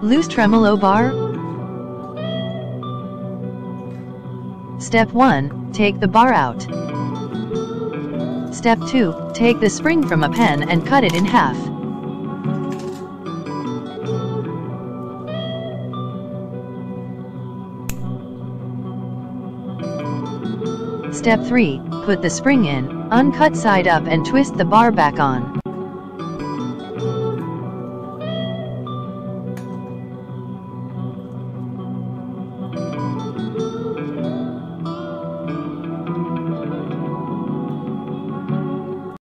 Loose tremolo bar? Step 1, take the bar out. Step 2, take the spring from a pen and cut it in half. Step 3, put the spring in, uncut side up and twist the bar back on.